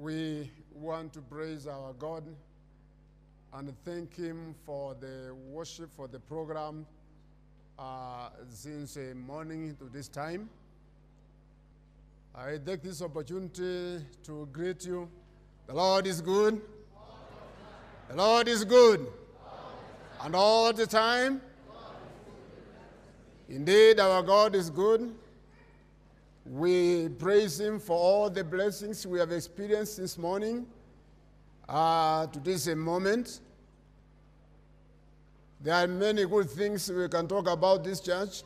We want to praise our God and thank Him for the worship, for the program uh, since uh, morning to this time. I take this opportunity to greet you. The Lord is good. The Lord is good. And all the time. Indeed, our God is good. We praise Him for all the blessings we have experienced this morning uh, to this moment. There are many good things we can talk about this church.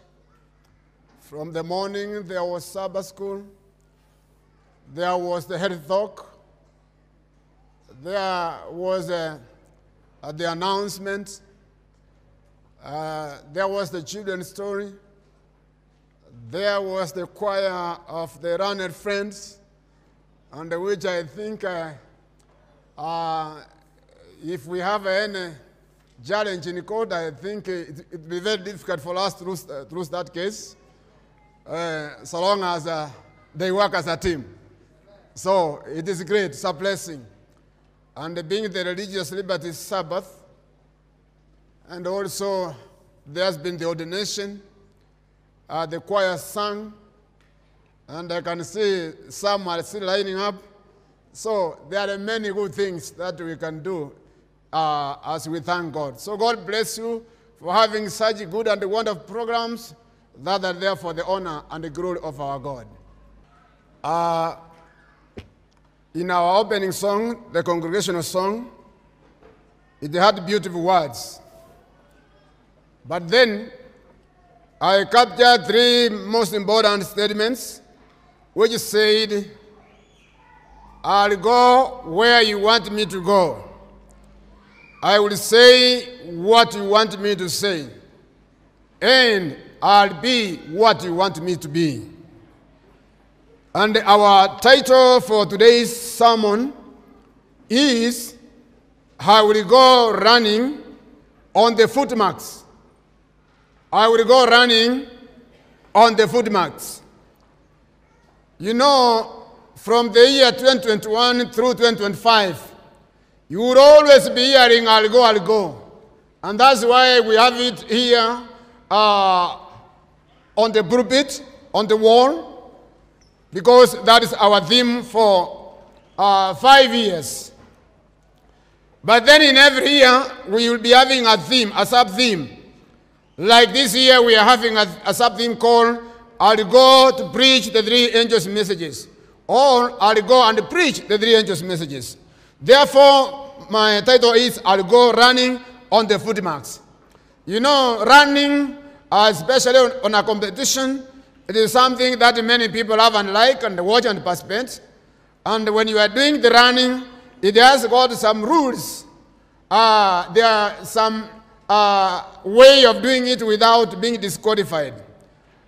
From the morning, there was Sabbath school, there was the health talk, there was uh, the announcement, uh, there was the children's story. There was the choir of the Runner Friends, under which I think uh, uh, if we have any challenge in court, I think it will be very difficult for us to lose, uh, to lose that case, uh, so long as uh, they work as a team. So it is great, it's a blessing. And being the religious liberty Sabbath, and also there's been the ordination uh, the choir sang, and I can see some are still lining up. So there are many good things that we can do uh, as we thank God. So God bless you for having such good and wonderful programs that are there for the honor and the glory of our God. Uh, in our opening song, the congregational song, it had beautiful words. But then I captured three most important statements, which said, I'll go where you want me to go. I will say what you want me to say. And I'll be what you want me to be. And our title for today's sermon is I will go running on the footmarks. I will go running on the footmarks. You know, from the year 2021 through 2025, you will always be hearing, I'll go, I'll go. And that's why we have it here uh, on the pulpit, on the wall, because that is our theme for uh, five years. But then in every year, we will be having a theme, a sub theme. Like this year, we are having a, a something called I'll go to preach the three angels' messages. Or I'll go and preach the three angels' messages. Therefore, my title is I'll go running on the footmarks. You know, running, uh, especially on, on, a competition, it is something that many people have and like and watch and participate. And when you are doing the running, it has got some rules. Uh, there are some uh, way of doing it without being disqualified.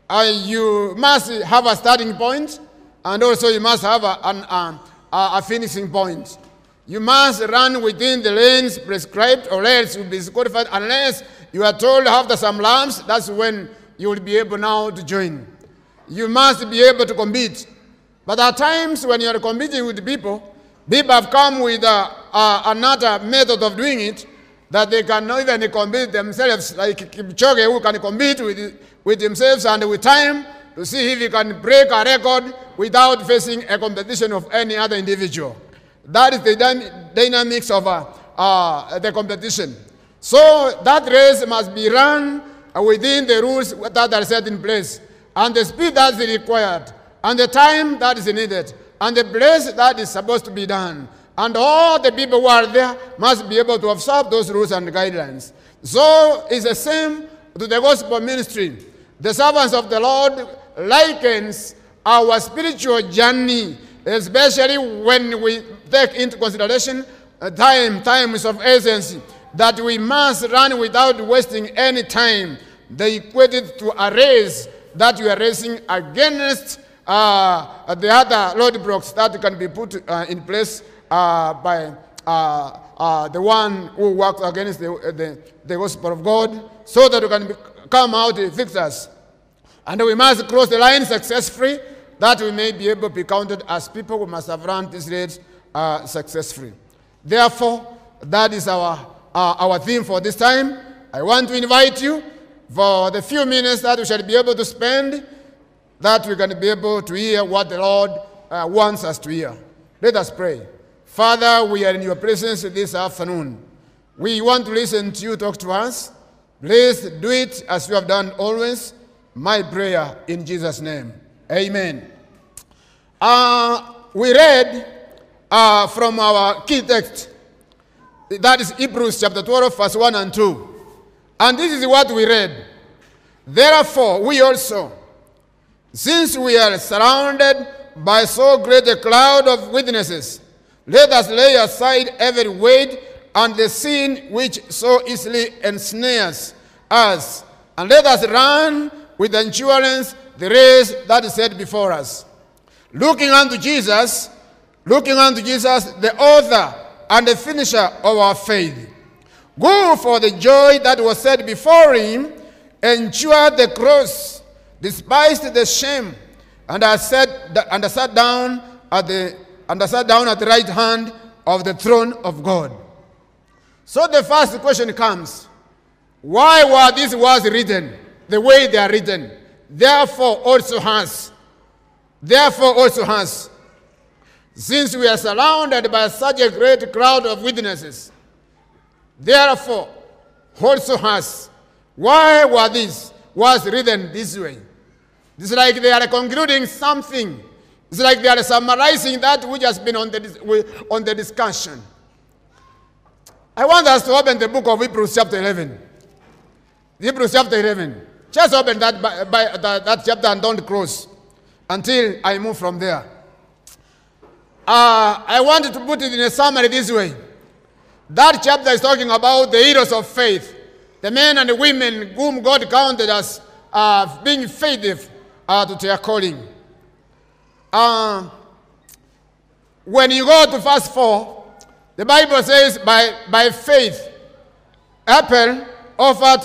Uh, you must have a starting point, and also you must have a, an, a finishing point. You must run within the lanes prescribed, or else you'll be disqualified unless you are told after some laps, that's when you will be able now to join. You must be able to compete. But at times when you are competing with people, people have come with uh, uh, another method of doing it, that they cannot even compete themselves, like Kipchoge, who can compete with, with themselves and with time to see if he can break a record without facing a competition of any other individual. That is the dynamics of uh, uh, the competition. So that race must be run within the rules that are set in place, and the speed that is required, and the time that is needed, and the place that is supposed to be done. And all the people who are there must be able to observe those rules and guidelines. So it's the same to the gospel ministry. The servants of the Lord likens our spiritual journey, especially when we take into consideration time, time is of essence, that we must run without wasting any time. They equate it to a race that we are racing against uh, the other roadblocks that can be put uh, in place uh, by uh, uh, the one who works against the, the, the, gospel of God so that we can be, come out victors. And we must cross the line successfully that we may be able to be counted as people who must have run this race uh, successfully. Therefore, that is our, uh, our theme for this time. I want to invite you for the few minutes that we shall be able to spend, that we can be able to hear what the Lord uh, wants us to hear. Let us pray. Father, we are in your presence this afternoon. We want to listen to you talk to us. Please do it as you have done always. My prayer in Jesus' name. Amen. Uh, we read uh, from our key text, that is Hebrews chapter 12, verse 1 and 2. And this is what we read. Therefore, we also, since we are surrounded by so great a cloud of witnesses, let us lay aside every weight and the sin which so easily ensnares us, and let us run with endurance the race that is set before us. Looking unto Jesus, looking unto Jesus, the author and the finisher of our faith, who for the joy that was set before him endured the cross, despised the shame, and has sat, and has sat down at the and has sat down at the right hand of the throne of God. So the first question comes: Why were these words written the way they are written? Therefore also has. Therefore also has. Since we are surrounded by such a great crowd of witnesses, therefore also has. Why were these words written this way? It's like they are concluding something. It's like they are summarizing that which has been on the, on the discussion. I want us to open the book of Hebrews, chapter 11. Hebrews, chapter 11. Just open that, by, by, that, that chapter and don't close until I move from there. Uh, I wanted to put it in a summary this way. That chapter is talking about the heroes of faith, the men and the women whom God counted as uh, being faithful uh, to their calling. Uh, when you go to verse 4, the Bible says, by, by faith, Abel offered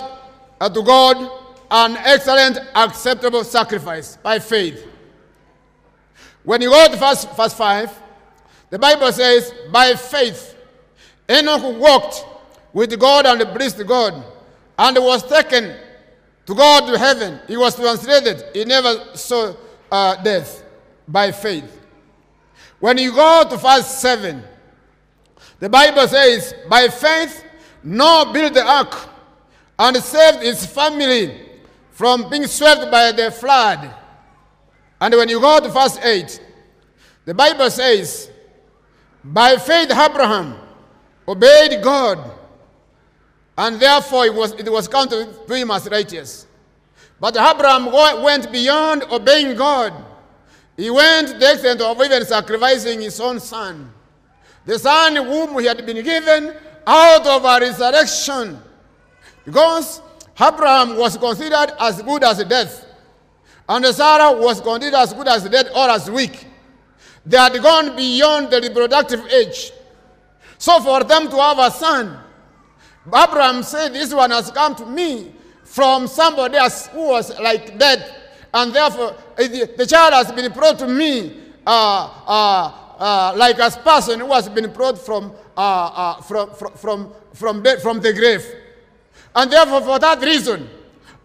to God an excellent, acceptable sacrifice by faith. When you go to verse, verse 5, the Bible says, by faith, Enoch walked with God and blessed God and was taken to God to heaven. He was translated. He never saw uh, death by faith. When you go to verse 7, the Bible says, by faith, Noah built the ark and saved his family from being swept by the flood. And when you go to verse 8, the Bible says, By faith Abraham obeyed God, and therefore it was, it was counted to him as righteous. But Abraham went beyond obeying God. He went to the extent of even sacrificing his own son, the son whom he had been given out of a resurrection. Because Abraham was considered as good as death, and Sarah was considered as good as dead or as weak. They had gone beyond the reproductive age. So for them to have a son, Abraham said, This one has come to me from somebody else who was like dead. And therefore, the child has been brought to me uh, uh, uh, like a person who has been brought from, uh, uh, from, from, from, from, the, from the grave. And therefore, for that reason,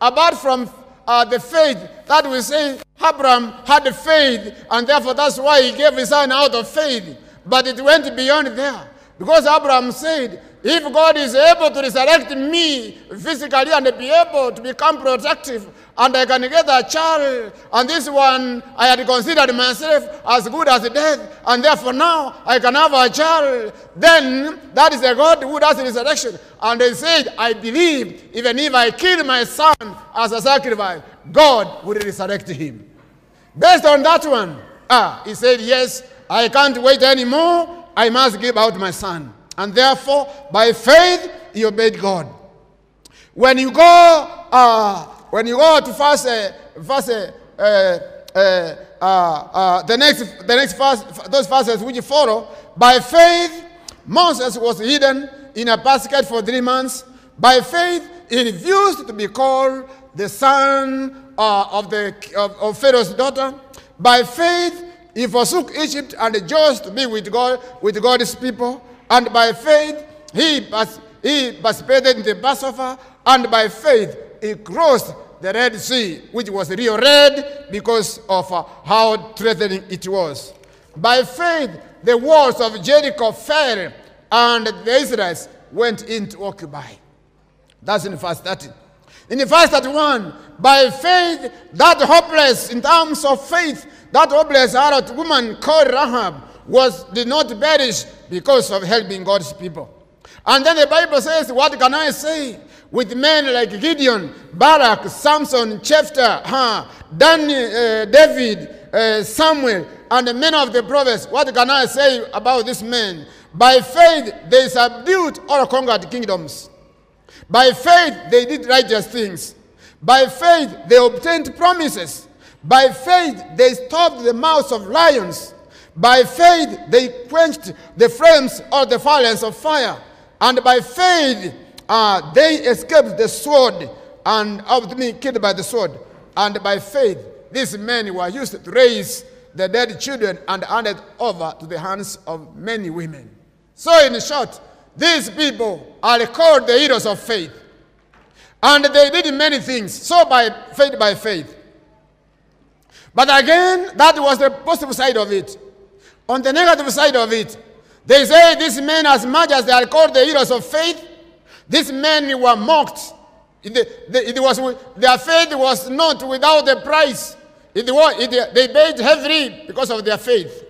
apart from uh, the faith that we say Abraham had faith, and therefore that's why he gave his son out of faith. But it went beyond there. Because Abraham said, if God is able to resurrect me physically and be able to become protective, and I can get a child, and this one I had considered myself as good as death, and therefore now I can have a child, then that is a God who does resurrection. And they said, I believe even if I kill my son as a sacrifice, God will resurrect him. Based on that one, ah, he said, Yes, I can't wait anymore. I must give out my son. And therefore, by faith, he obeyed God. When you go, uh, when you go to verse, uh, verse, uh, uh, uh, uh, the next, the next verse, those verses which you follow, by faith, Moses was hidden in a basket for three months. By faith, he refused to be called the son uh, of, the, of, of Pharaoh's daughter. By faith, he forsook Egypt and chose to be with God, with God's people. And by faith, he, he participated in the Passover. And by faith, he crossed the Red Sea, which was real red because of uh, how threatening it was. By faith, the walls of Jericho fell, and the Israelites went in to occupy. That's in verse 30. In the verse 31, by faith, that hopeless, in terms of faith, that hopeless Arab woman called Rahab was did not perish because of helping God's people. And then the Bible says, What can I say? With men like Gideon, Barak, Samson, Jephthah, huh, Dan, uh, David, uh, Samuel, and the many of the prophets, what can I say about these men? By faith, they subdued or conquered kingdoms. By faith, they did righteous things. By faith, they obtained promises. By faith, they stopped the mouths of lions. By faith, they quenched the flames or the violence of fire. And by faith, uh, they escaped the sword and of being killed by the sword. And by faith, these men were used to raise the dead children and handed over to the hands of many women. So, in short, these people are called the heroes of faith. And they did many things. So by faith, by faith. But again, that was the positive side of it. On the negative side of it, they say these men, as much as they are called the heroes of faith, these men were mocked. It, it, it was, their faith was not without a price. It it, they paid heavily because of their faith.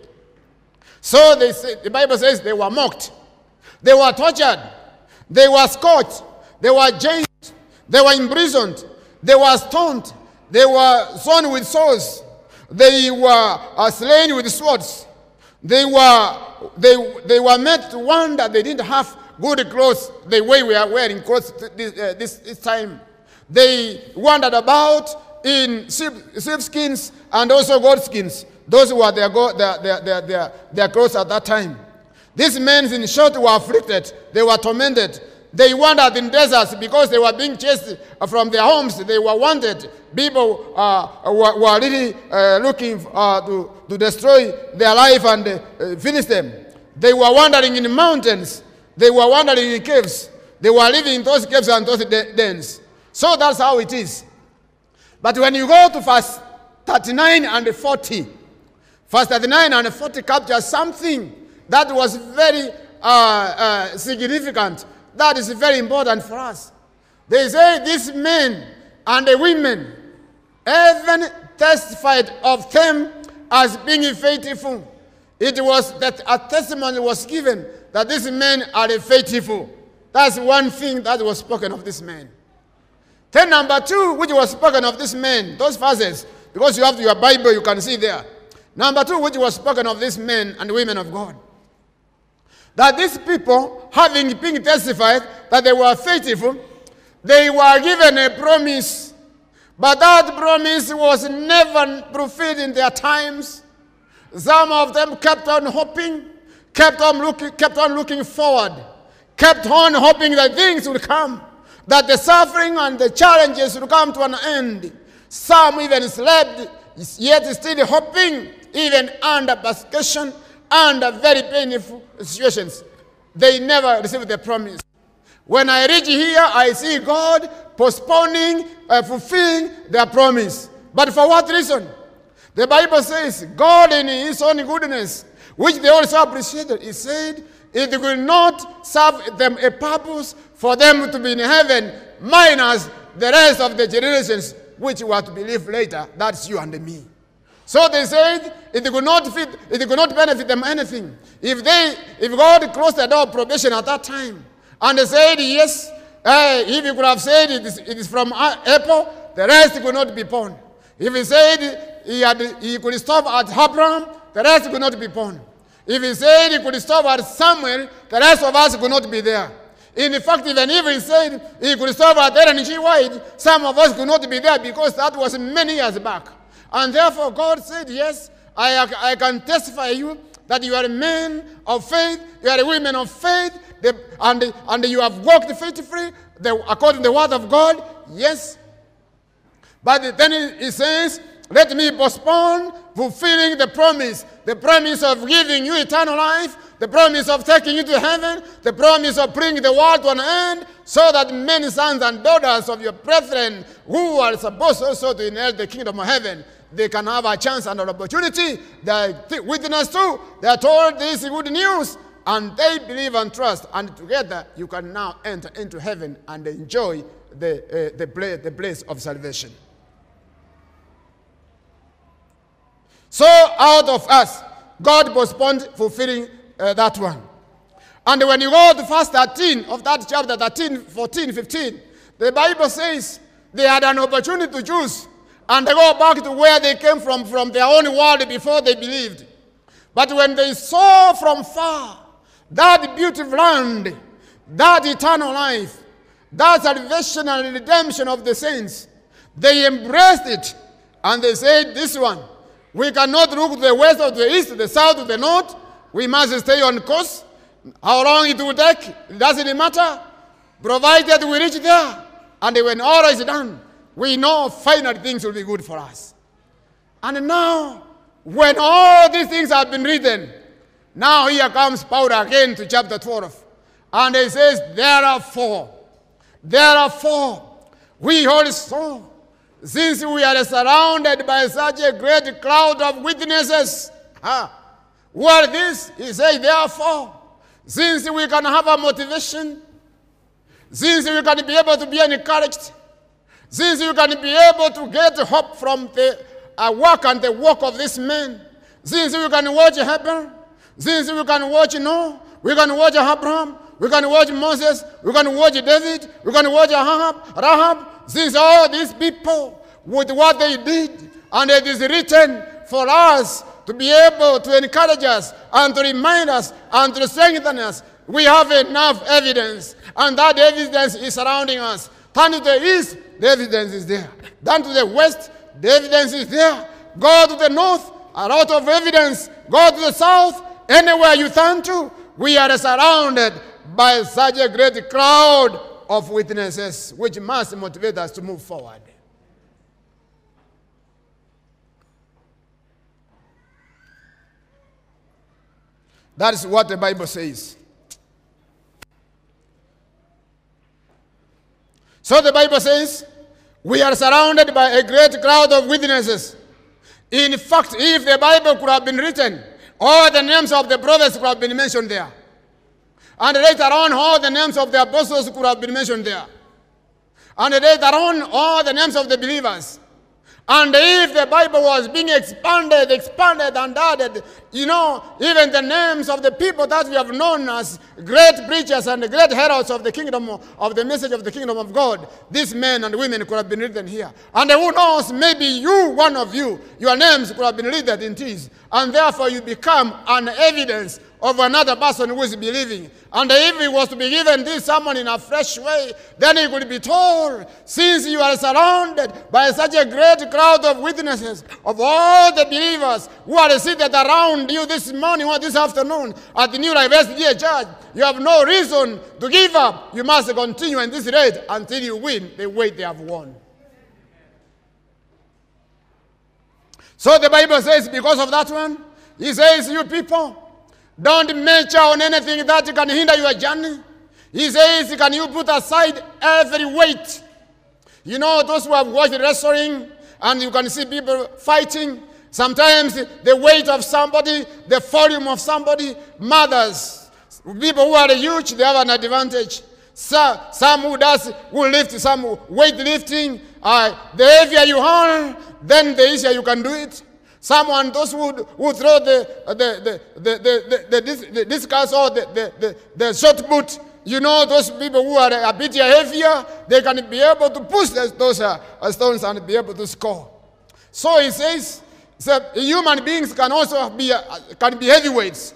So they say, the Bible says they were mocked. They were tortured. They were scourged. They were jailed. They were imprisoned. They were stoned. They were sown with swords. They were uh, slain with swords. They were, they, they were made to wonder they didn't have good clothes the way we are wearing clothes this, uh, this, this time. They wandered about in sheep, sheepskins and also goatskins. Those were their, their, their, their, their, their clothes at that time. These men, in short, were afflicted. They were tormented. They wandered in deserts because they were being chased from their homes. They were wanted. People uh, were, were, really uh, looking uh, to, to destroy their life and uh, finish them. They were wandering in mountains. They were wandering in caves. They were living in those caves and those dens. So that's how it is. But when you go to verse 39 and 40, verse 39 and 40 captures something that was very uh, uh, significant. That is very important for us. They say these men and the women, even testified of them as being faithful. It was that a testimony was given that these men are faithful. That's one thing that was spoken of this man. Then number two, which was spoken of this man, those verses, because you have your Bible, you can see there. Number two, which was spoken of these men and women of God that these people, having been testified that they were faithful, they were given a promise. But that promise was never fulfilled in their times. Some of them kept on hoping, kept on looking, kept on looking forward, kept on hoping that things would come, that the suffering and the challenges would come to an end. Some even slept, yet still hoping, even under persecution under very painful situations. They never received the promise. When I reach here, I see God postponing, uh, fulfilling their promise. But for what reason? The Bible says, God in His own goodness, which they also appreciated, He said, it will not serve them a purpose for them to be in heaven, minus the rest of the generations which were to believe later. That's you and me. So they said it could not fit, it could not benefit them anything. If they, if God closed the door of probation at that time, and they said yes, uh, if he could have said it is, it is from Abel, the rest could not be born. If he said he, had, he could stop at Abraham, the rest could not be born. If he said he could stop at Samuel, the rest of us could not be there. In fact, even if he said he could stop at Ellen G. White, some of us could not be there because that was many years back. And therefore, God said, Yes, I, I can testify you that you are a man of faith, you are a woman of faith, and, and you have walked faithfully according to the word of God. Yes. But then he says, Let me postpone fulfilling the promise, the promise of giving you eternal life, the promise of taking you to heaven, the promise of bringing the world to an end, so that many sons and daughters of your brethren who are supposed also to inherit the kingdom of heaven, they can have a chance and an opportunity. They are witness to, they are told this good news, and they believe and trust, and together you can now enter into heaven and enjoy the, uh, the, place, the place of salvation. So out of us, God postponed fulfilling uh, that one. And when you go to verse 13 of that chapter 13, 14, 15, the Bible says they had an opportunity to choose and they go back to where they came from, from their own world before they believed. But when they saw from far that beautiful land, that eternal life, that salvation and redemption of the saints, they embraced it and they said, This one, we cannot look to the west or the east, the south, to the north. We must stay on course. How long it will take, doesn't matter. Provided we reach there. And when all is done, we know final things will be good for us. And now, when all these things have been written, now here comes Paul again to chapter 12. And he says, Therefore, therefore, we also, since we are surrounded by such a great cloud of witnesses, huh, what this? He says, therefore, since we can have a motivation, since we can be able to be encouraged, since you can be able to get hope from the uh, work and the work of this man, since you can watch Hebron, since you can watch Noah, we can watch Abraham, we can watch Moses, we can watch David, we can watch Rahab, Rahab, since all these people with what they did, and it is written for us to be able to encourage us and to remind us and to strengthen us. We have enough evidence, and that evidence is surrounding us. Turn to the east, the evidence is there. Turn to the west, the evidence is there. Go to the north, a lot of evidence. Go to the south, anywhere you turn to, we are surrounded by such a great crowd of witnesses which must motivate us to move forward. That is what the Bible says. So the Bible says, we are surrounded by a great crowd of witnesses. In fact, if the Bible could have been written, all the names of the prophets could have been mentioned there. And later on, all the names of the apostles could have been mentioned there. And later on, all the names of the believers. And if the Bible was being expanded, expanded, and added, you know, even the names of the people that we have known as great preachers and great heralds of the kingdom, of the message of the kingdom of God, these men and women could have been written here. And who knows, maybe you, one of you, your names could have been written in these. And therefore you become an evidence of another person who is believing. And if he was to be given this sermon in a fresh way, then he could be told, since you are surrounded by such a great crowd of witnesses, of all the believers who are seated around you this morning or this afternoon at the New Life SDA Church, you have no reason to give up. You must continue in this race until you win the weight they have won. So the Bible says, because of that one, he says, you people, don't venture on anything that can hinder your journey. He says, Can you put aside every weight? You know, those who have watched wrestling and you can see people fighting. Sometimes the weight of somebody, the volume of somebody matters. People who are huge, they have an advantage. So, some who does who lift some weight lifting, uh, the heavier you are, then the easier you can do it. Someone, those who, who throw the, the, the, the, the, the, the, the discus or the, the, the, the shot put, you know, those people who are a bit heavier, they can be able to push those uh, stones and be able to score. So he says, so human beings can also be, uh, can be heavyweights.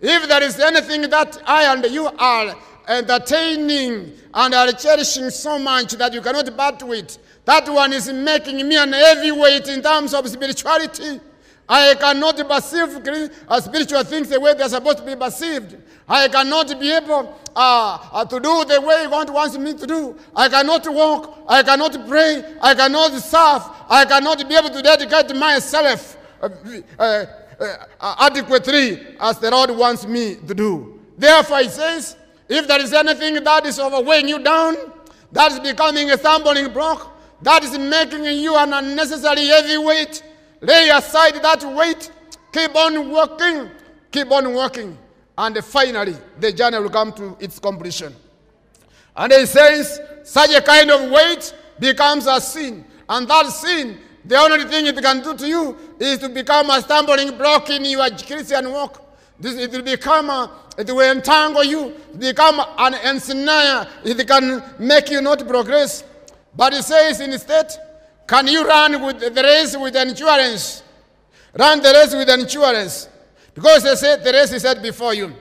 If there is anything that I and you are entertaining and are cherishing so much that you cannot part with, that one is making me an heavyweight in terms of spirituality. I cannot perceive uh, spiritual things the way they're supposed to be perceived. I cannot be able uh, uh, to do the way God wants me to do. I cannot walk. I cannot pray. I cannot serve. I cannot be able to dedicate myself uh, uh, uh, adequately as the Lord wants me to do. Therefore, he says, if there is anything that is overweighing you down, that is becoming a stumbling block, that is making you an unnecessary heavy weight, lay aside that weight, keep on working, keep on working, and finally the journey will come to its completion. And he says, such a kind of weight becomes a sin. And that sin, the only thing it can do to you is to become a stumbling block in your Christian walk. This, it will become, a, it will entangle you, become an ensnare. It can make you not progress. But he says instead, can you run with the race with endurance? Run the race with endurance. Because they said the race is set before you.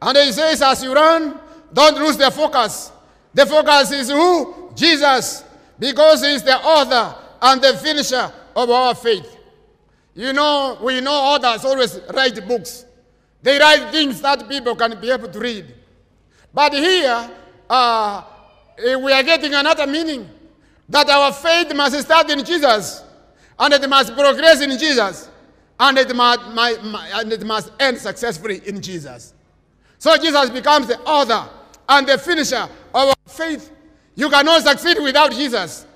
And he says, as you run, don't lose the focus. The focus is who? Jesus. Because he's the author and the finisher of our faith. You know, we know authors always write books. They write things that people can be able to read. But here, uh, Eh, we are getting another meaning that our faith must start in Jesus, and it must progress in Jesus, and it must, and it must end successfully in Jesus. So Jesus becomes the author and the finisher of our faith. You cannot succeed without Jesus,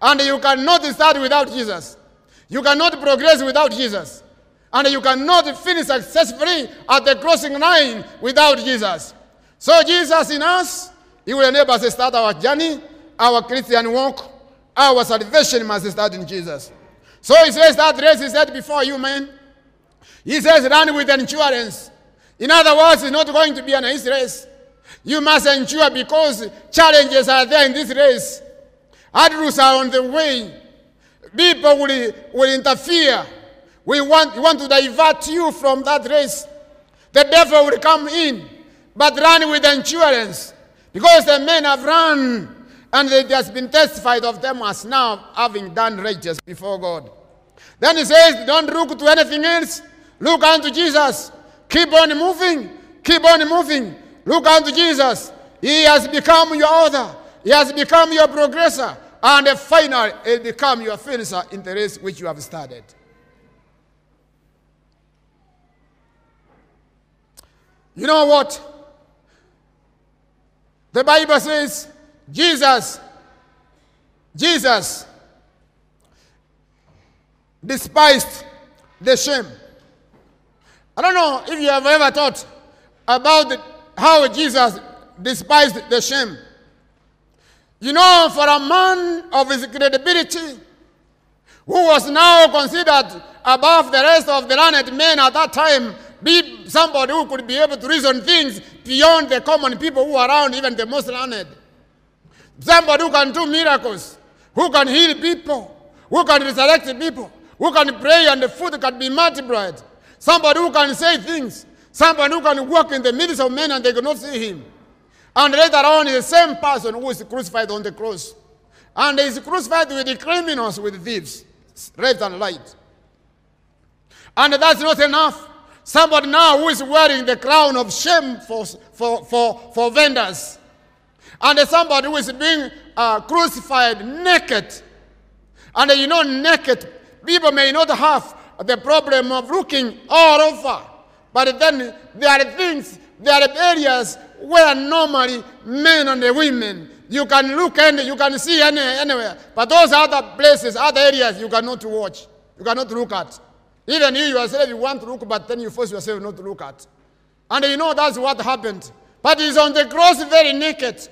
and you cannot start without Jesus. You cannot progress without Jesus. And you cannot finish successfully at the crossing line without Jesus. So, Jesus in us, He will enable us to start our journey, our Christian walk, our salvation must start in Jesus. So, He says that race is set before you, man. He says, run with endurance. In other words, it's not going to be an easy race. You must endure because challenges are there in this race. Hurdles are on the way. People will, will interfere. We want, want to divert you from that race. The devil will come in, but run with endurance. Because the men have run, and it has been testified of them as now having done righteous before God. Then he says, Don't look to anything else. Look unto Jesus. Keep on moving. Keep on moving. Look unto Jesus. He has become your author. He has become your progressor. And finally, he become your finisher in the race which you have started. You know what? The Bible says Jesus, Jesus despised the shame. I don't know if you have ever thought about how Jesus despised the shame. You know, for a man of his credibility, who was now considered above the rest of the learned men at that time, be somebody who could be able to reason things beyond the common people who are around, even the most learned. Somebody who can do miracles, who can heal people, who can resurrect people, who can pray and the food can be multiplied. Somebody who can say things, somebody who can walk in the midst of men and they cannot see him. And later on, the same person who is crucified on the cross. And is crucified with the criminals, with thieves, left and right. And that's not enough. Somebody now who is wearing the crown of shame for, for, for, for vendors. And somebody who is being uh, crucified naked. And you know, naked, people may not have the problem of looking all over. But then there are things, there are areas where normally men and the women, you can look and you can see any, anywhere. But those other places, other areas, you cannot watch. You cannot look at. Even you yourself, you want to look, but then you force yourself not to look at. And you know that's what happened. But he's on the cross very naked.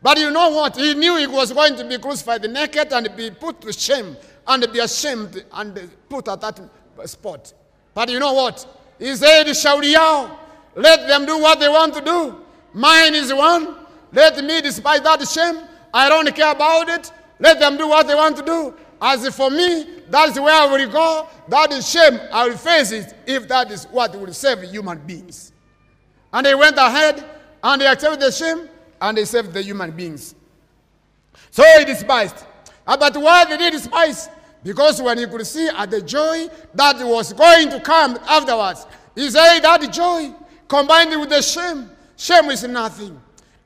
But you know what? He knew he was going to be crucified naked and be put to shame and be ashamed and put at that spot. But you know what? He said, Shout out. Let them do what they want to do. Mine is one. Let me despise that shame. I don't care about it. Let them do what they want to do. As for me, that's where I will go. That is shame. I will face it if that is what will save human beings. And they went ahead and they accepted the shame and they saved the human beings. So he despised. Uh, but why did he despise? Because when he could see at the joy that was going to come afterwards, he said that joy combined with the shame. Shame is nothing.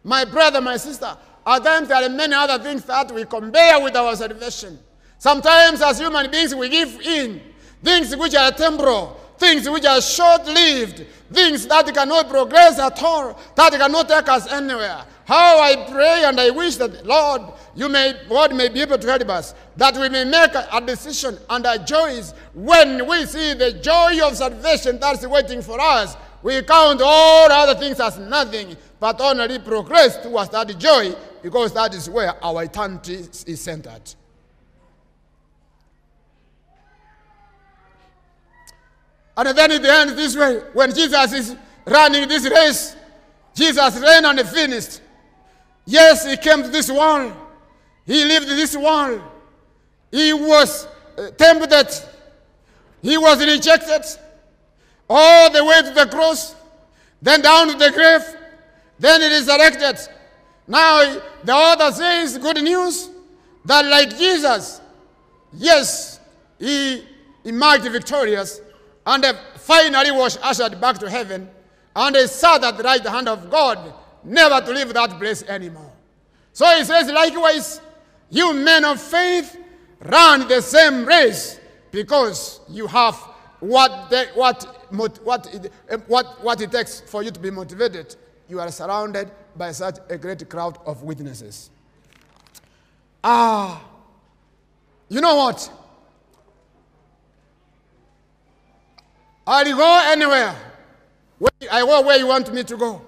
My brother, my sister, at times there are many other things that we compare with our salvation. Sometimes as human beings we give in. Things which are temporal, things which are short-lived, things that cannot progress at all, that cannot take us anywhere. How I pray and I wish that, Lord, you may, God may be able to help us, that we may make a decision and a choice when we see the joy of salvation that's waiting for us. We count all other things as nothing, but only progress towards that joy because that is where our eternity is centered. And then it ends this way. When Jesus is running this race, Jesus ran and finished. Yes, he came to this world. He lived this world. He was uh, tempted. He was rejected. All the way to the cross. Then down to the grave. Then he resurrected. Now, the author says good news that like Jesus, yes, he emerged victorious and finally was ushered back to heaven and he sat at the right hand of God, never to leave that place anymore. So he says, likewise, you men of faith, run the same race because you have what, what, what, what, what it takes for you to be motivated. You are surrounded by such a great crowd of witnesses. Ah, you know what? I'll go anywhere. I go where you want me to go.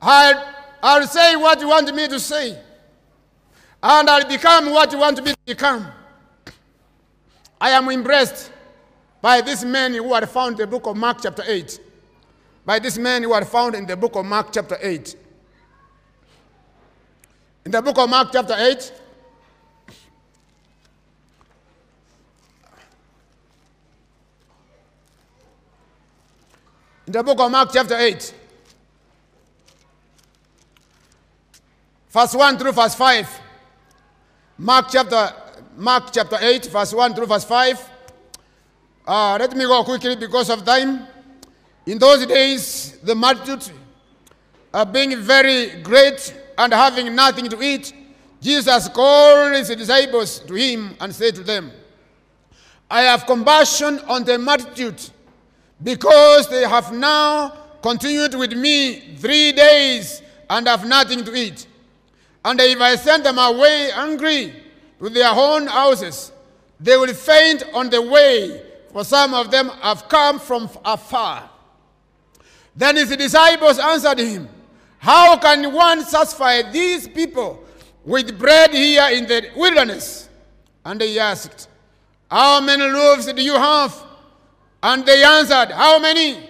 I'll, I'll say what you want me to say. And I'll become what you want me to become. I am impressed by these men who are found in the book of Mark, chapter 8. By these men who are found in the book of Mark, chapter 8. In the book of Mark, chapter 8, In the book of Mark, chapter 8, verse 1 through verse 5. Mark chapter, Mark chapter 8, verse 1 through verse 5. Uh, let me go quickly because of time. In those days, the multitude, uh, being very great and having nothing to eat, Jesus called his disciples to him and said to them, I have compassion on the multitude because they have now continued with me three days and have nothing to eat. And if I send them away hungry to their own houses, they will faint on the way, for some of them have come from afar. Then his disciples answered him, How can one satisfy these people with bread here in the wilderness? And he asked, How many loaves do you have? And they answered, How many?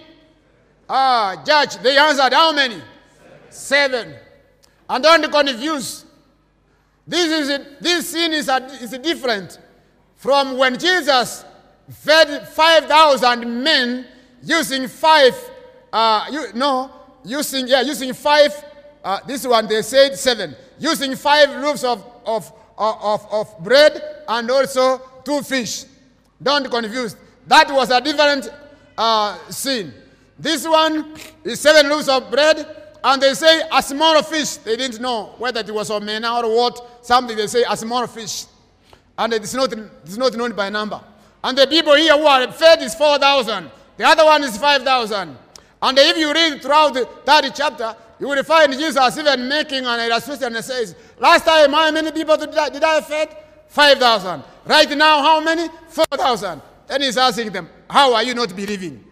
Ah, judge, they answered, How many? Seven. And don't confuse. This is it. This scene is, a, is different from when Jesus fed 5,000 men using five, uh, you, no, using, yeah, using five, uh, this one they said seven, using five loaves of, of, of, of bread and also two fish. Don't confuse. That was a different uh, scene. This one is seven loaves of bread, and they say a small fish. They didn't know whether it was a man or what. Something they say a small fish, and it is not, it's not known by number. And the people here who are fed is 4,000. The other one is 5,000. And if you read throughout the third chapter, you will find Jesus even making an illustration and says, Last time, how many people did I, did I feed? 5,000. Right now, how many? 4,000. Then he's asking them, How are you not believing?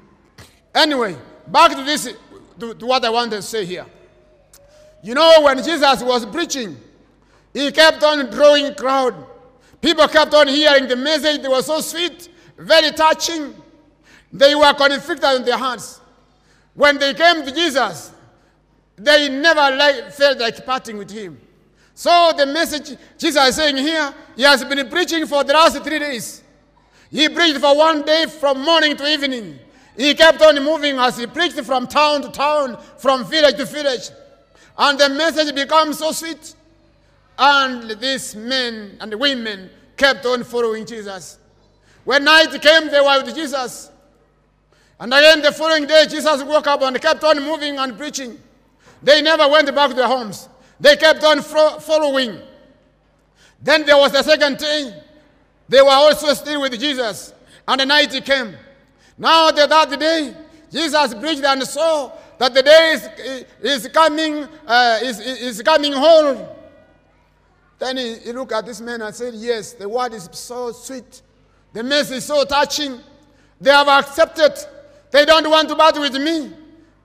Anyway, back to this, to, to what I want to say here. You know, when Jesus was preaching, he kept on drawing crowd. People kept on hearing the message. They were so sweet, very touching. They were conflicted in their hearts. When they came to Jesus, they never like, felt like parting with him. So the message Jesus is saying here, he has been preaching for the last three days. He preached for one day from morning to evening. He kept on moving as he preached from town to town, from village to village. And the message became so sweet. And these men and women kept on following Jesus. When night came, they were with Jesus. And again, the following day, Jesus woke up and kept on moving and preaching. They never went back to their homes. They kept on fo- following. Then there was the second day. They were also still with Jesus. And the night came. Now the third day, Jesus preached and saw that the day is, is coming, uh, is, is coming home. Then he, he looked at this man and said, Yes, the word is so sweet. The message is so touching. They have accepted. They don't want to battle with me.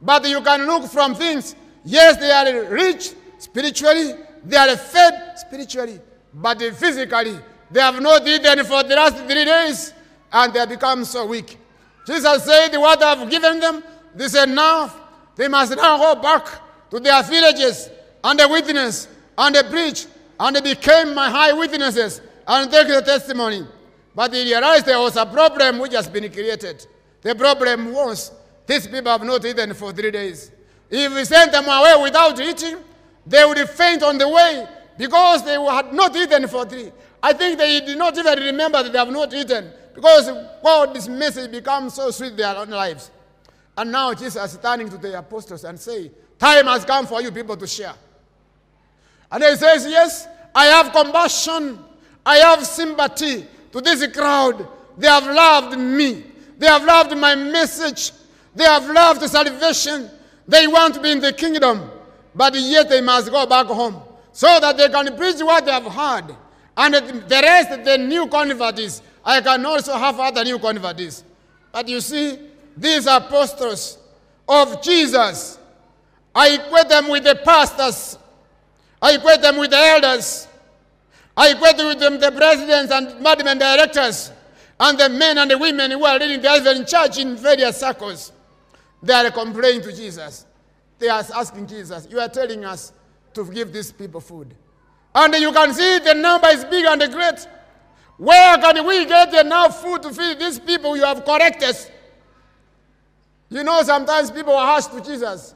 But you can look from things. Yes, they are rich spiritually, they are fed spiritually, but physically, they have not eaten for the last three days and they have become so weak. Jesus said, What I have given them, this is enough. They must now go back to their villages and they witness and they preach and they became my high witnesses and take the testimony. But they realized there was a problem which has been created. The problem was these people have not eaten for three days. If we send them away without eating, they would faint on the way because they had not eaten for three. I think they did not even remember that they have not eaten because God's message becomes so sweet their own lives. And now Jesus is turning to the apostles and say, time has come for you people to share. And he says, yes, I have compassion. I have sympathy to this crowd. They have loved me. They have loved my message. They have loved salvation. They want to be in the kingdom, but yet they must go back home so that they can preach what they have heard. And the rest, the new converts, I can also have other new converts. But you see, these apostles of Jesus, I equate them with the pastors, I equate them with the elders, I equate with them the presidents and management directors, and the men and the women who are leading the Advent church in various circles. They are complaining to Jesus. They are asking Jesus, You are telling us to give these people food. And you can see the number is big and great. Where can we get enough food to feed these people you have corrected? You know, sometimes people are harsh to Jesus.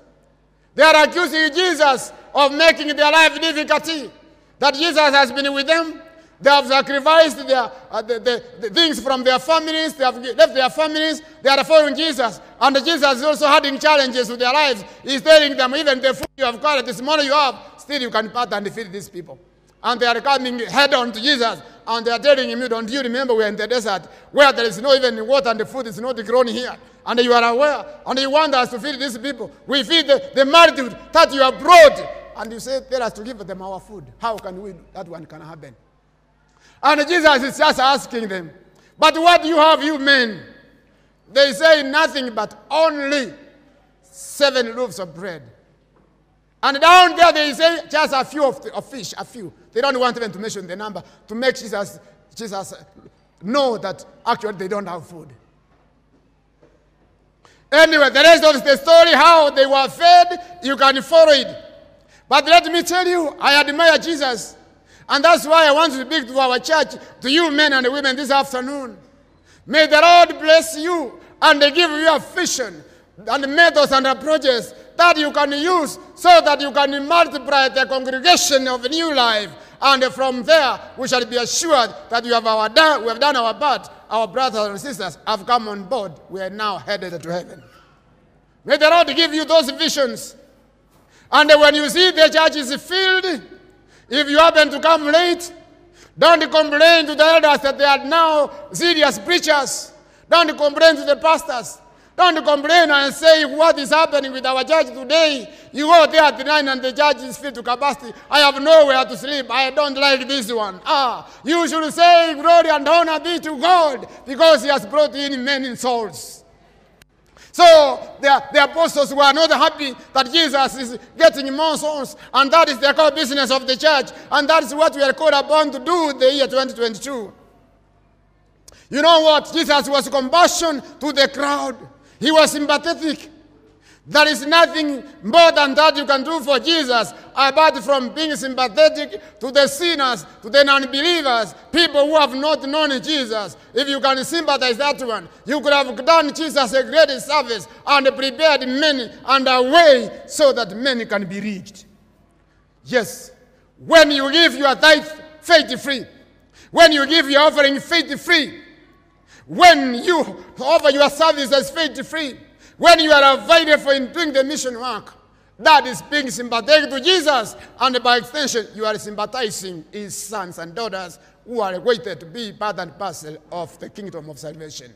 They are accusing Jesus of making their life difficult. That Jesus has been with them. They have sacrificed their, uh, the, the, the, things from their families. They have left their families. They are following Jesus. And Jesus is also having challenges with their lives. He's telling them, even the food you have got, this money you have, still you can part and feed these people. And they are coming head on to Jesus. And they are telling him, Don't you remember we're in the desert where there is no even water and the food is not grown here? And you are aware. And you want us to feed these people. We feed the, the multitude that you have brought. And you say, Tell us to give them our food. How can we? That one can happen. And Jesus is just asking them, But what do you have, you men? They say nothing but only seven loaves of bread. And down there they say just a few of, the, of fish, a few. They don't want even to mention the number to make Jesus, Jesus know that actually they don't have food. Anyway, the rest of the story, how they were fed, you can follow it. But let me tell you, I admire Jesus. And that's why I want to speak to our church, to you men and women this afternoon. May the Lord bless you and give you a vision and methods and approaches that you can use so that you can multiply the congregation of new life. And from there, we shall be assured that have, our we have done our part. Our brothers and sisters have come on board. We are now headed to heaven. May the Lord give you those visions. And when you see the church is filled, if you happen to come late, don't complain to the elders that they are now serious preachers. Don't complain to the pastors. Don't complain and say what is happening with our church today. You go there at nine and the church is filled to capacity. I have nowhere to sleep. I don't like this one. Ah, you should say glory and honor be to God because He has brought in many souls. So the, the apostles were not happy that Jesus is getting more souls, and that is the core business of the church, and that is what we are called upon to do the year 2022. You know what? Jesus was compassion to the crowd. He was sympathetic. There is nothing more than that you can do for Jesus apart from being sympathetic to the sinners, to the non-believers, people who have not known Jesus. If you can sympathize that one, you could have done Jesus a great service and prepared many and a way so that many can be reached. Yes, when you give your tithe faith free, When you give your offering faith free, when you offer your service as faith free, when you are available in doing the mission work, that is being sympathetic to Jesus, and by extension, you are sympathizing his sons and daughters who are waited to be part and parcel of the kingdom of salvation.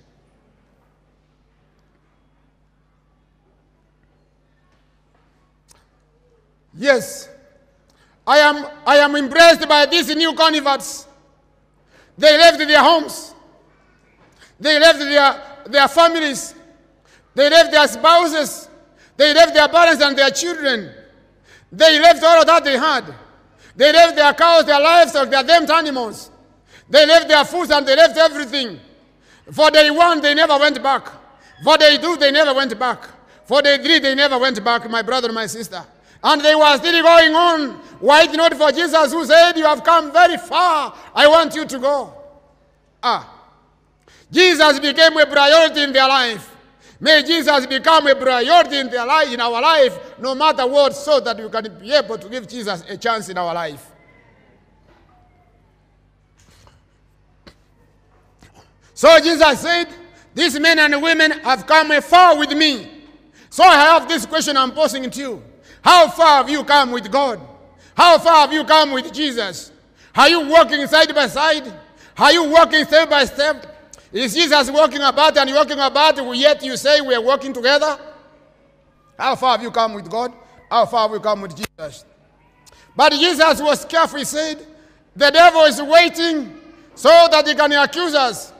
Yes, I am, I am impressed by these new converts. They left their homes, they left their, their families, they left their spouses, they left their parents and their children. They left all that they had. They left their cows, their livestock, their damned animals. They left their food and they left everything. For day one, they never went back. For day two, they never went back. For day three, they never went back, my brother, my sister. And they were still going on. Why not for Jesus who said, You have come very far. I want you to go. Ah. Jesus became a priority in their life. May Jesus become a priority in, life, in our life, no matter what, so that we can be able to give Jesus a chance in our life. So Jesus said, These men and women have come far with me. So I have this question I'm posing to you. How far have you come with God? How far have you come with Jesus? Are you walking side by side? Are you walking step by step? Is Jesus walking about and walking about, yet you say we are walking together? How far have you come with God? How far have you come with Jesus? But Jesus was careful. He said, The devil is waiting so that he can accuse us.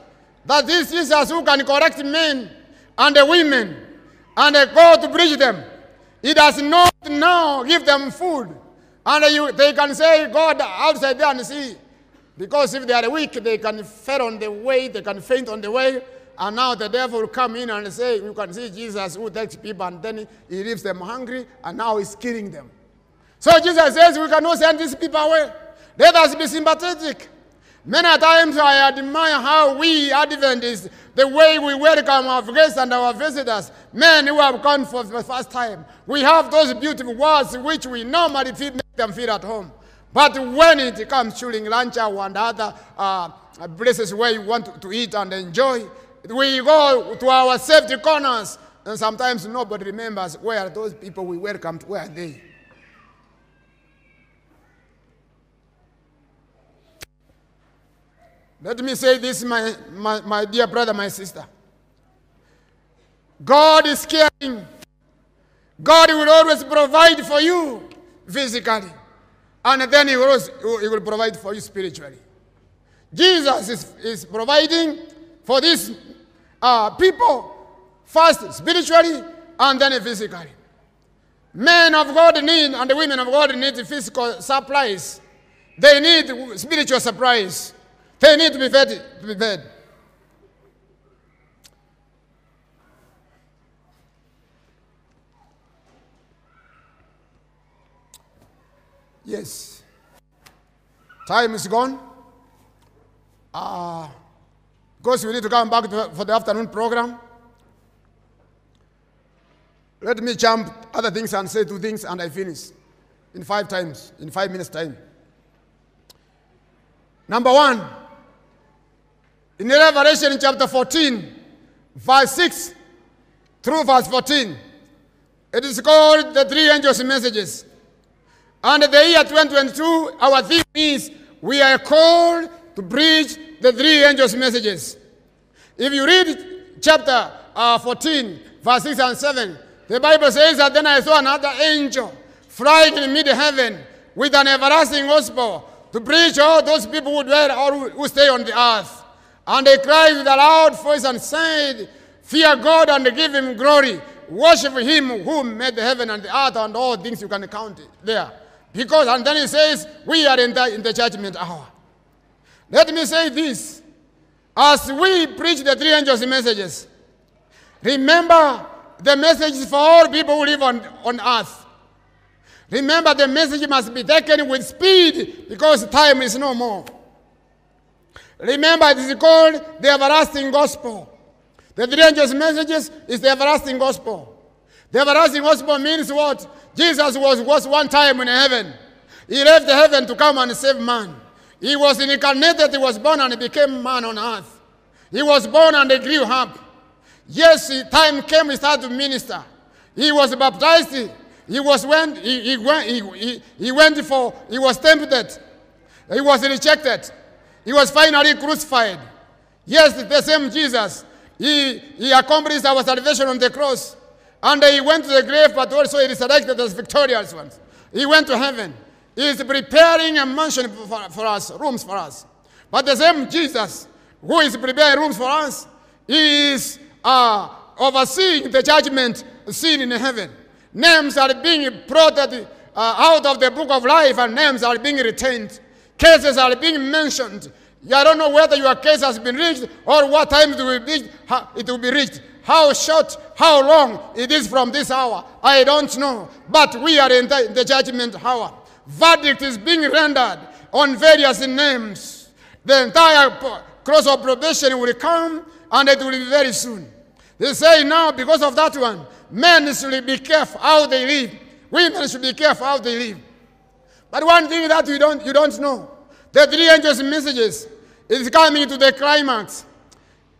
That this Jesus who can correct men and the women and go to preach them. He does not now give them food. And you, they can say, God, outside there and see. Because if they are weak, they can fail on the way, they can faint on the way. And now the devil will come in and say, You can see Jesus who takes people and then he leaves them hungry and now he's killing them. So Jesus says, We cannot send these people away. Let us be sympathetic. Many times I admire how we Adventists, the way we welcome our guests and our visitors, men who have come for the first time. We have those beautiful words which we normally feel, make them feel at home. But when it comes during lunch hour and other uh, places where you want to, eat and enjoy, we go to our safety corners, and sometimes nobody remembers where those people we welcomed, where are they? Let me say this, my, my, my dear brother, my sister. God is caring. God will always provide for you physically. And then he will, he will provide for you spiritually. Jesus is, is providing for these uh, people first spiritually and then physically. Men of God need, and the women of God need physical supplies. They need spiritual supplies. They need to be fed. To be fed. Yes. Time is gone. Uh, because we need to come back to, for the afternoon program. Let me jump other things and say two things and I finish in five times, in five minutes' time. Number one, in Revelation chapter 14, verse 6 through verse 14, it is called the three angels' messages. And the year 2022, our theme is we are called to preach the three angels' messages. If you read chapter uh, 14, verse 6 and 7, the Bible says that then I saw another angel flying in mid heaven with an everlasting gospel to preach all those people who dwell or who stay on the earth. And they cried with a loud voice and said, Fear God and give him glory. Worship him who made the heaven and the earth and all things you can count there. Because, and then he says, we are in the, in the judgment hour. Let me say this. As we preach the three angels' messages, remember the message is for all people who live on, on earth. Remember the message must be taken with speed because time is no more. Remember it is called the everlasting gospel. The three angels' messages is the everlasting gospel. The everlasting gospel means what? Jesus was, was one time in heaven. He left heaven to come and save man. He was incarnated, he was born and he became man on earth. He was born and he grew up. Yes, time came, he started to minister. He was baptized. He was went, he, he, went, he, he, he went for, he was tempted. He was rejected. He was finally crucified. Yes, the same Jesus. He, he accomplished our salvation on the cross. And he went to the grave, but also he resurrected as victorious ones. He went to heaven. He is preparing a mansion for, for us, rooms for us. But the same Jesus who is preparing rooms for us, is uh, overseeing the judgment scene in heaven. Names are being brought uh, out of the book of life, and names are being retained. Cases are being mentioned. I don't know whether your case has been reached or what time it will be, it will be reached. How short, how long it is from this hour, I don't know. But we are in the, the judgment hour. Verdict is being rendered on various names. The entire close of probation will come and it will be very soon. They say now, because of that one, men should be careful how they live. Women should be careful how they live. But one thing that you don't, you don't know, the three angels' messages is coming to the climax.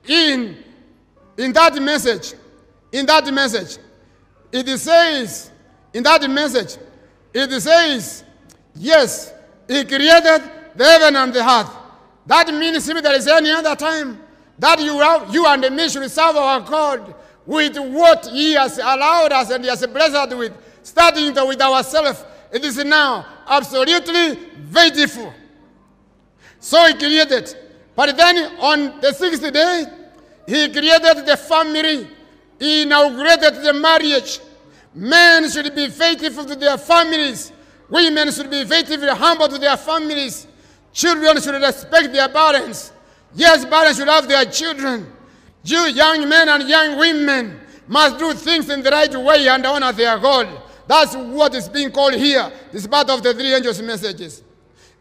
In, in that message, in that message, it says, in that message, it says, yes, he created the heaven and the earth. That means if there is any other time that you, have, you and me should serve our God with what he has allowed us and he has blessed us with, starting with ourselves, it is now absolutely faithful. So he created. But then on the sixth day, he created the family. Inaugurated the marriage. Men should be faithful to their families. Women should be faithful, and humble to their families. Children should respect their parents. Yes, parents should love their children. You young men and young women must do things in the right way and honor their God. That's what is being called here. This is part of the three angels' messages.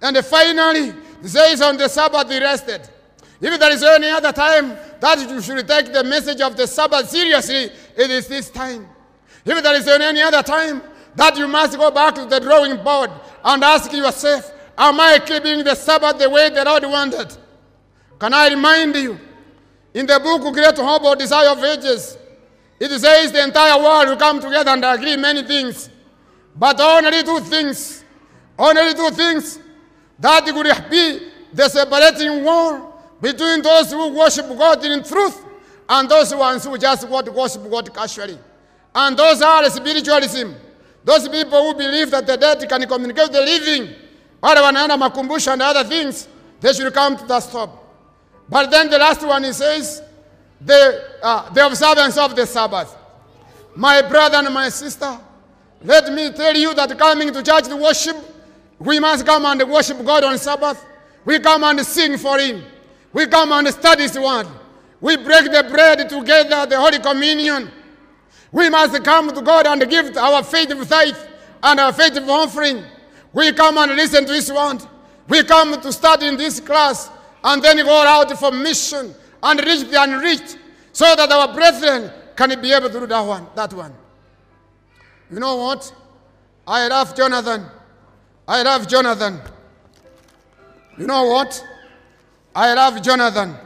And finally, it says on the Sabbath he rested. If there is any other time that you should take the message of the Sabbath seriously, it is this time. If there is any other time that you must go back to the drawing board and ask yourself, Am I keeping the Sabbath the way the Lord wanted? Can I remind you, in the book Great Hope or Desire of Ages, it says the entire world will come together and agree many things. But only two things, only two things that could be the separating wall between those who worship God in truth and those ones who just want to worship God casually. And those are spiritualism. Those people who believe that the dead can communicate with the living, and other things, they should come to the stop. But then the last one he says, the, uh, the observance of the Sabbath. My brother and my sister, let me tell you that coming to church to worship, we must come and worship God on Sabbath. We come and sing for Him. We come and study this word. We break the bread together, the Holy Communion. We must come to God and give our faithful tithe and our faithful offering. We come and listen to His word. We come to study in this class and then go out for mission and reach the unreached so that our brethren can be able to do that one. That one. You know what? I love Jonathan. I love Jonathan. You know what? I love Jonathan.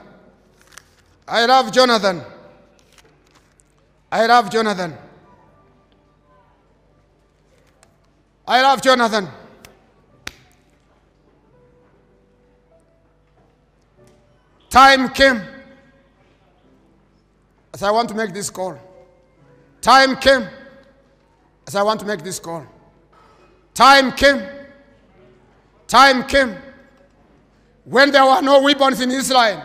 I love Jonathan. I love Jonathan. I love Jonathan. Time came as I want to make this call. Time came as I want to make this call. Time came. Time came when there were no weapons in Israel.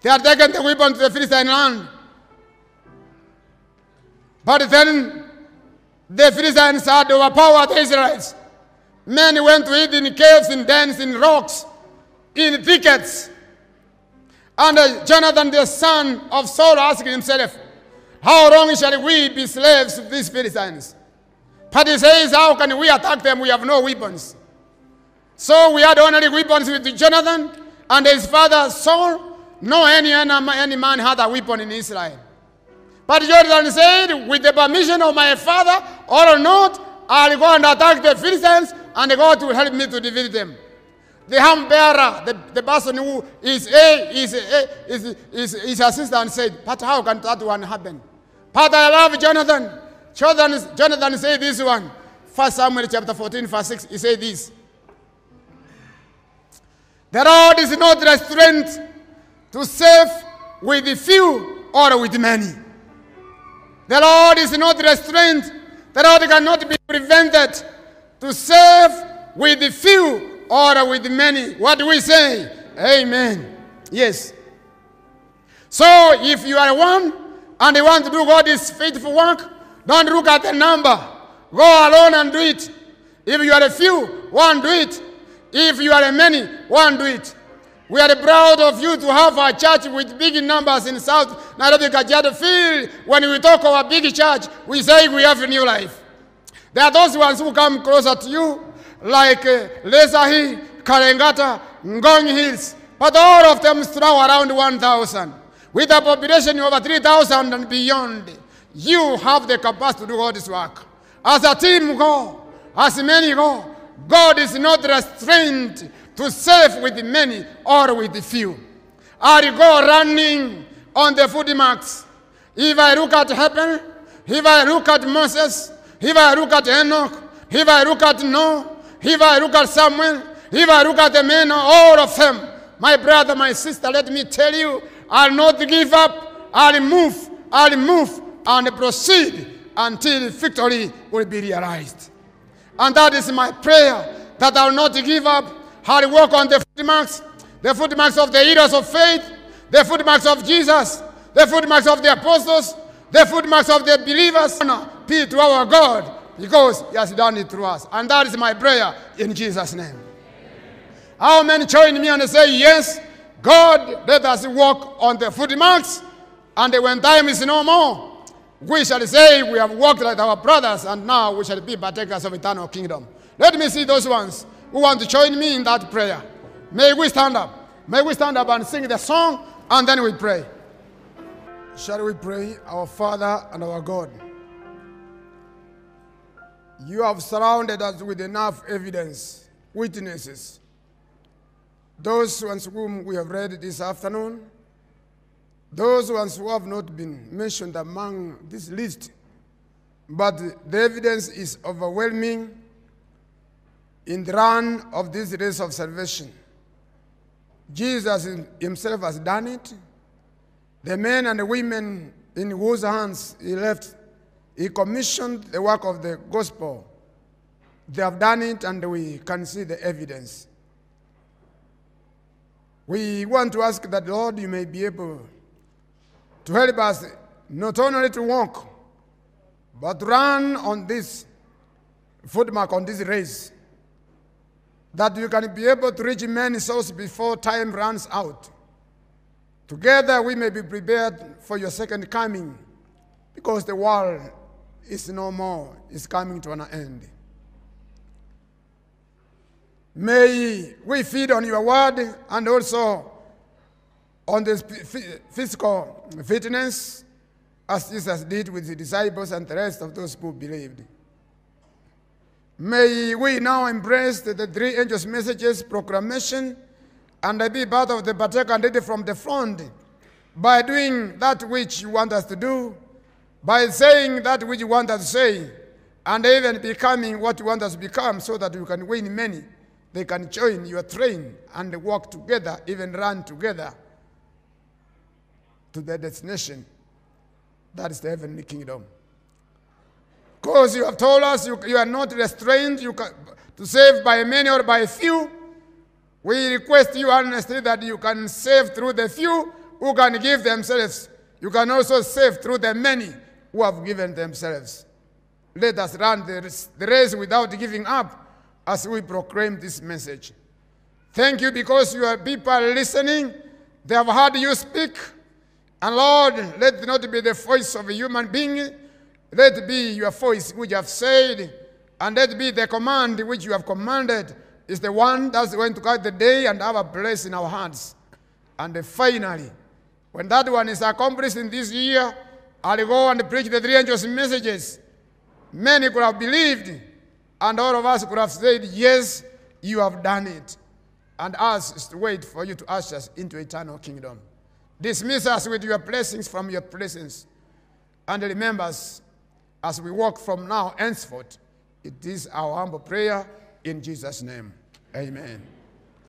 They had taken the weapons to the Philistine land. But then the Philistines had overpowered the Israelites. Men went to eat in caves, in dens, in rocks, in thickets. And uh, Jonathan, the son of Saul, asked himself, How long shall we be slaves to these Philistines? But he says, How can we attack them? We have no weapons. So we had only weapons with Jonathan and his father Saul. No any, any man had a weapon in Israel. But Jonathan said, With the permission of my father or not, I'll go and attack the Philistines and God will help me to defeat them. the hand bearer, the, the person who is a is a, is is his assistant said, "But how can that one happen?" But I love Jonathan. Jonathan, Jonathan said this one. First Samuel chapter 14, verse 6, he said this. The Lord is not restrained to save with the few or with many. The Lord is not restrained. The Lord cannot be prevented to save with the few or with many. What do we say? Amen. Yes. So if you are one and you want to do God's faithful work, don't look at the number. Go alone and do it. If you are a few, one do it. If you are a many, one do it. We are proud of you to have a church with big numbers in South Nairobi Kajiado Field. When we talk of a big church, we say we have a new life. There are those ones who come closer to you, like uh, Lesahi, Karengata, Ngong Hills, but all of them throw around 1,000. With a population of over 3,000 and beyond, you have the capacity to do all this work. As a team go, as many go, God is not restrained to save with many or with few. I go running on the footmarks. If I look at heaven, if I look at Moses, if I look at Enoch, if I look at Noah, if I look at Samuel, if I look at the men, all of them, my brother, my sister, let me tell you, I'll not give up. I'll move, I'll move and proceed until victory will be realized. And that is my prayer that I'll not give up. I'll walk on the footmarks, the footmarks of the heroes of faith, the footmarks of Jesus, the footmarks of the apostles, the footmarks of the believers. Honor be to our God because He has done it through us. And that is my prayer in Jesus' name. How many join me and say, Yes, God, let us walk on the footmarks, and when time is no more, we shall say we have walked like our brothers, and now we shall be partakers of eternal kingdom. Let me see those ones who want to join me in that prayer. May we stand up. May we stand up and sing the song, and then we pray. Shall we pray, our Father and our God? You have surrounded us with enough evidence, witnesses. Those ones whom we have read this afternoon, those ones who have not been mentioned among this list, but the evidence is overwhelming in the run of this race of salvation. Jesus himself has done it. The men and the women in whose hands he left, he commissioned the work of the gospel. They have done it, and we can see the evidence. We want to ask that, Lord, you may be able to help us not only to walk, but run on this footmark, on this race, that you can be able to reach many souls before time runs out. Together we may be prepared for your second coming, because the world is no more, is coming to an end. May we feed on your word and also on the physical fitness as Jesus did with the disciples and the rest of those who believed. May we now embrace the, the three angels' messages, proclamation, and be part of the partaker and from the front by doing that which you want us to do, by saying that which you want us to say, and even becoming what you want us to become so that you can win many they can join your train and walk together, even run together to their destination. That is the heavenly kingdom. Because you have told us you, you are not restrained you can, to save by many or by few. We request you honestly that you can save through the few who can give themselves. You can also save through the many who have given themselves. Let us run the, the race without giving up as we proclaim this message. Thank you because you are people listening. They have heard you speak. And Lord, let not be the voice of a human being. Let be your voice which you have said. And let be the command which you have commanded is the one that's going to guide the day and have a place in our hearts. And finally, when that one is accomplished in this year, I'll go and preach the three angels' messages. Many could have believed and all of us could have said, Yes, you have done it. and us is to wait for you to usher us into eternal kingdom. Dismiss us with your blessings from your presence, and remember us as we walk from now henceforth. It is our humble prayer in Jesus' name. Amen.